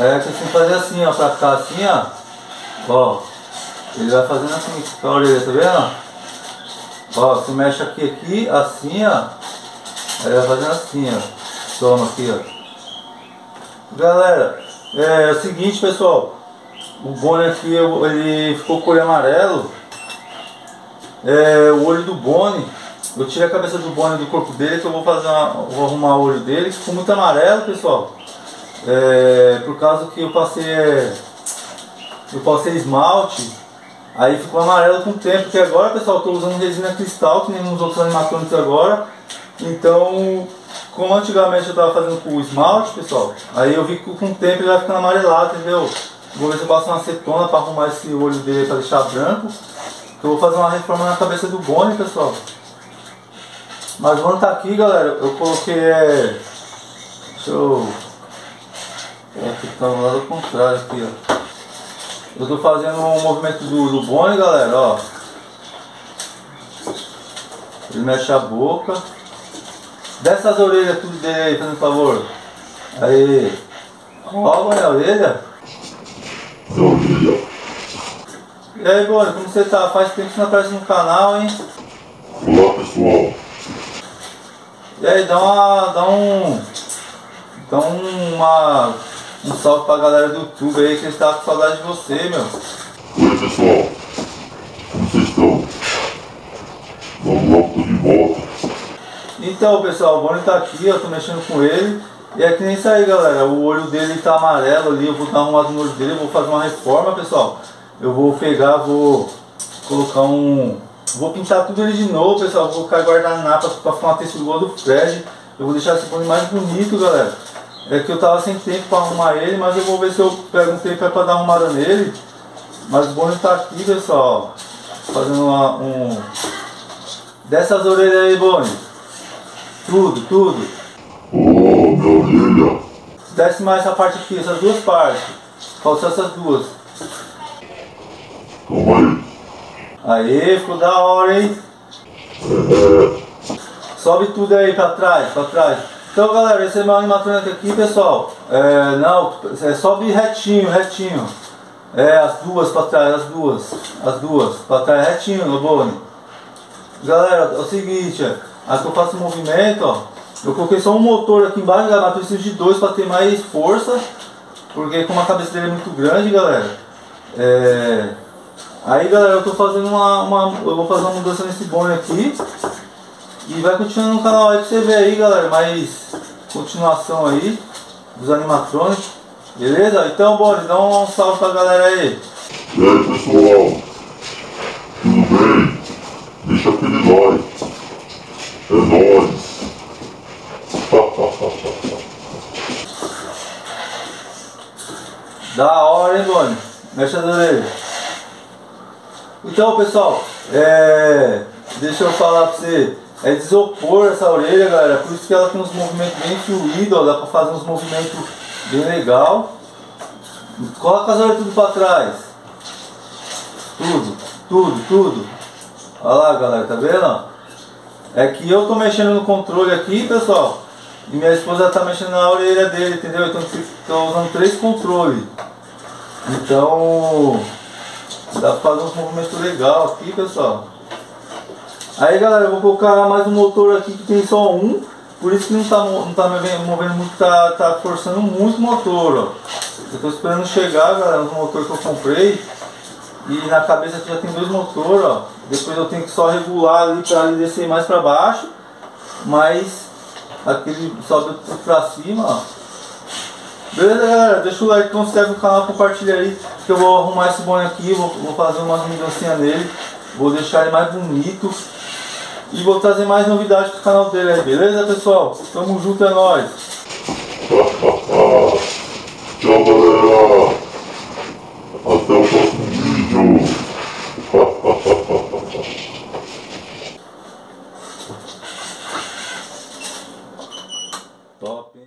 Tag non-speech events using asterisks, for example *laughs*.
É que você fazer assim, ó, pra ficar assim, ó. Ó. Ele vai fazendo assim com a orelha, tá vendo? Ó, você mexe aqui, aqui, assim, ó. Aí vai fazendo assim, ó. Toma aqui, ó. Galera, é, é o seguinte, pessoal. O Boni aqui, ele ficou com o olho amarelo. É, o olho do Boni. Eu tirei a cabeça do Boni do corpo dele, que eu vou fazer uma, vou arrumar o olho dele. Ficou muito amarelo, pessoal. É, por causa que eu passei, é, eu passei esmalte. Aí ficou amarelo com o tempo, porque agora, pessoal, eu usando resina cristal, que nem nos outros animatrônicos agora. Então, como antigamente eu estava fazendo com esmalte, pessoal, aí eu vi que com o tempo ele vai ficando amarelado, entendeu? Vou ver se eu passo uma acetona para arrumar esse olho dele para deixar branco. Que eu vou fazer uma reforma na cabeça do Boni, pessoal. Mas o tá aqui, galera, eu coloquei é. Deixa eu. É, tá do lado contrário aqui, ó. Eu tô fazendo um movimento do, do Boni, galera, ó. Ele mexe a boca. Desce as orelhas tudo dele aí, fazendo favor. Aí. Ó, Boni, a orelha. E aí, Boni, como você tá? Faz tempo que você não aparece no canal, hein? Olá, pessoal. E aí, dá uma. dá um. dá uma um salve pra galera do YouTube aí que eles estavam com saudade de você, meu. Oi pessoal, como vocês estão? Vamos logo, tô de volta. Então pessoal, o Boni tá aqui, eu tô mexendo com ele. E é que nem isso aí galera, o olho dele tá amarelo ali, eu vou dar arrumado no olho dele, eu vou fazer uma reforma pessoal. Eu vou pegar, vou colocar um. Vou pintar tudo ele de novo, pessoal. Vou colocar guardanapo pra ficar uma textura do Fred. Eu vou deixar esse Boni mais bonito, galera. É que eu tava sem tempo para arrumar ele, mas eu vou ver se eu pego um tempo para dar uma arrumada nele. Mas o Boni tá aqui, pessoal. Fazendo uma, um. Dessas orelhas aí, Boni. Tudo, tudo. Oh, minha orelha. Desce mais essa parte aqui, essas duas partes. Faltam essas duas. Calma aí. Aí, ficou da hora, hein? É. Sobe tudo aí pra trás, pra trás. Então galera, esse é meu animatrônico aqui pessoal. É, não, é sobe retinho, retinho. É, as duas para trás, as duas. As duas, para trás retinho no bone. Galera, é o seguinte, aqui eu faço o movimento, ó. Eu coloquei só um motor aqui embaixo, galera, mas preciso de dois para ter mais força. Porque como a cabeça dele é muito grande, galera. É... Aí galera, eu tô fazendo uma, uma. Eu vou fazer uma mudança nesse bone aqui. E vai continuando no canal aí pra você ver aí, galera, mais continuação aí dos animatrônicos. Beleza? Então, bora, dá um salve pra galera aí. E aí, pessoal? Tudo bem? Deixa aquele like. É nóis. *laughs* da hora, hein, Boni? Mexe a orelha. Então, pessoal, é... deixa eu falar pra você é de isopor essa orelha, galera. Por isso que ela tem uns movimentos bem fluidos, ó, dá pra fazer uns movimentos bem legal. Coloca as orelhas tudo pra trás. Tudo, tudo, tudo. Olha lá, galera, tá vendo? É que eu tô mexendo no controle aqui, pessoal. E minha esposa tá mexendo na orelha dele, entendeu? Então tô usando três controles. Então dá pra fazer uns movimentos legais aqui, pessoal. Aí galera, eu vou colocar mais um motor aqui que tem só um. Por isso que não tá, não tá movendo muito, tá, tá forçando muito o motor, ó. Eu tô esperando chegar, galera, no motor que eu comprei. E na cabeça aqui já tem dois motores, ó. Depois eu tenho que só regular ali para ele descer mais para baixo. Mas aquele sobe para cima, ó. Beleza, galera? Deixa o like, se inscreve no canal, compartilha aí. Que eu vou arrumar esse bone aqui, vou, vou fazer umas mudancinhas nele. Vou deixar ele mais bonito e vou trazer mais novidades pro canal dele aí, beleza pessoal? Tamo junto, é nóis! Tchau galera! Até o próximo vídeo! Top!